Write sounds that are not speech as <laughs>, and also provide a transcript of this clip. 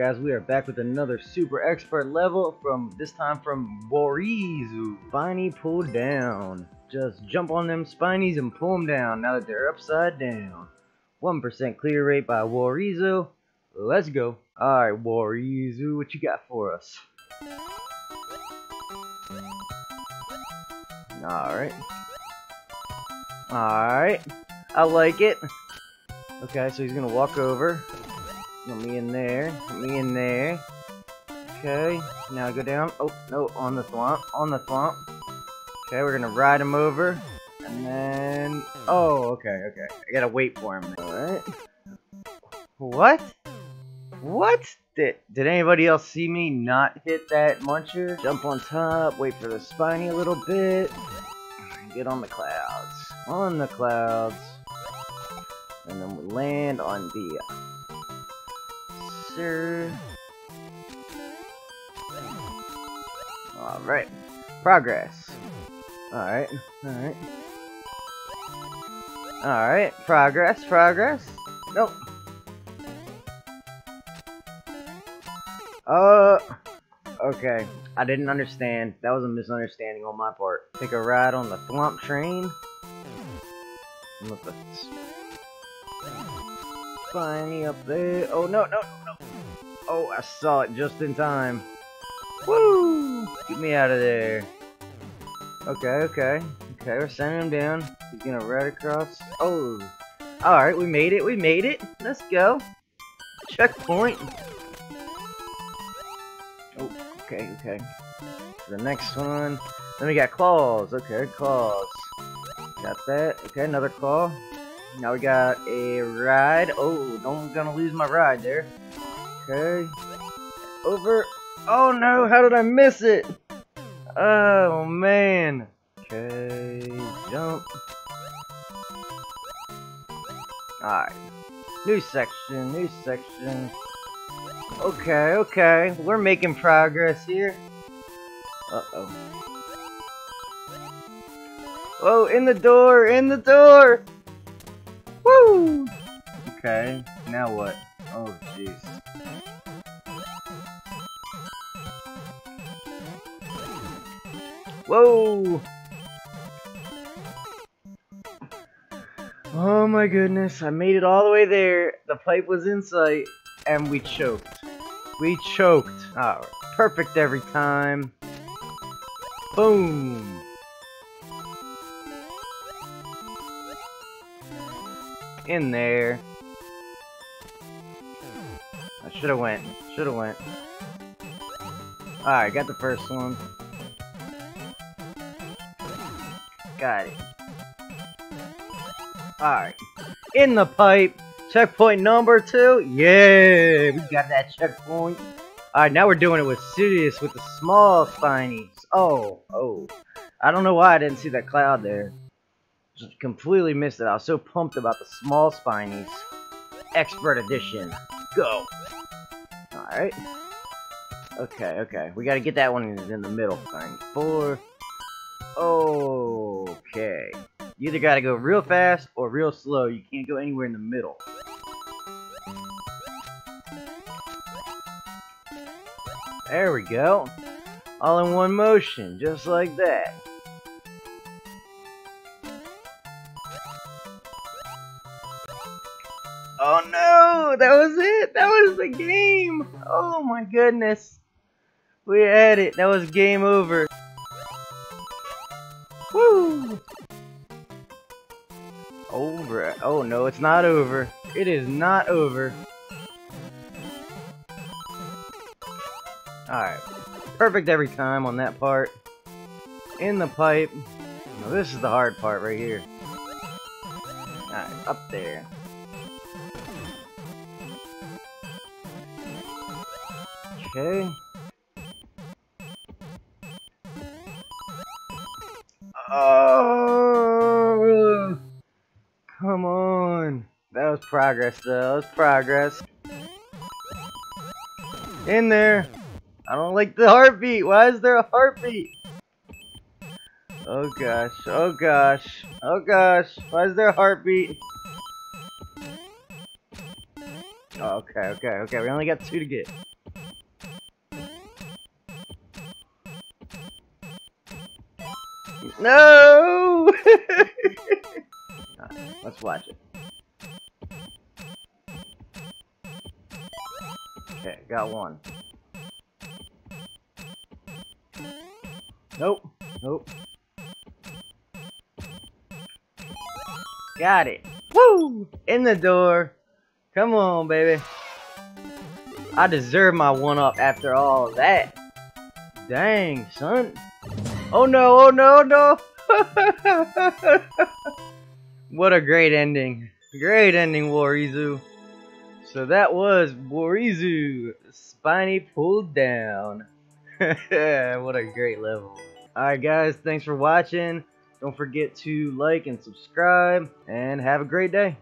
Guys, we are back with another super expert level from, this time from Wariuzzo. Spiny pull down. Just jump on them spinies and pull them down now that they're upside down. 1% clear rate by Wariuzzo. Let's go. Alright Wariuzzo, what you got for us? Alright. Alright. I like it. Okay, so he's gonna walk over. Put me in there. Put me in there. Okay, now I go down. Oh, no, on the Thwomp. On the Thwomp. Okay, we're gonna ride him over. And then... Oh, okay, okay. I gotta wait for him. Alright. What? What? Did, did anybody else see me not hit that muncher? Jump on top, wait for the spiny a little bit. Get on the clouds. On the clouds. And then we land on the sir. Alright. Progress. Alright, alright. Alright, progress, progress. Nope. Uh, okay. I didn't understand. That was a misunderstanding on my part. Take a ride on the Thwomp train. Spiny up there. Oh, no, no, no. Oh, I saw it just in time. Woo! Get me out of there. Okay, okay. Okay, we're sending him down. He's gonna ride across. Oh. Alright, we made it, we made it. Let's go. Checkpoint. Oh, okay, okay. The next one. Then we got claws. Okay, claws. Got that. Okay, another claw. Now we got a ride. Oh, don't gonna lose my ride there. Okay. Over. Oh no, how did I miss it? Oh man. Okay, jump. Alright. New section, new section. Okay, okay. We're making progress here. Uh-oh. Oh, in the door, in the door! Okay, now what? Oh, jeez. Whoa! Oh my goodness, I made it all the way there. The pipe was in sight, and we choked. We choked. Oh, perfect every time. Boom! In there. I should have went. Should have went. Alright, got the first one. Got it. Alright. In the pipe. Checkpoint number two. Yeah, we got that checkpoint. Alright, now we're doing it with Sidious with the small spinies. Oh, oh. I don't know why I didn't see that cloud there. Completely missed it. I was so pumped about the small spinies. Expert edition. Go. Alright. Okay, okay. We gotta get that one in the middle. Fine. Four. Okay. You either gotta go real fast or real slow. You can't go anywhere in the middle. There we go. All in one motion, just like that. Oh no! That was it! That was the game! Oh my goodness! We had it! That was game over! Woo! Over. Oh no, it's not over. It is not over. Alright. Perfect every time on that part. In the pipe. Now this is the hard part right here. Alright, up there. Okay. Oh, come on. That was progress, though. That was progress. In there. I don't like the heartbeat. Why is there a heartbeat? Oh gosh. Oh gosh. Oh gosh. Why is there a heartbeat? Oh, okay, okay, okay. We only got two to get. No! right, <laughs> let's watch it. Okay, got one. Nope. Nope. Got it. Woo! In the door. Come on, baby. I deserve my one-up after all that. Dang, son. Oh no, oh no, no! <laughs> what a great ending. Great ending, Wariuzzo. So that was Wariuzzo. Spiny pulled down. <laughs> what a great level. Alright guys, thanks for watching. Don't forget to like and subscribe, and have a great day.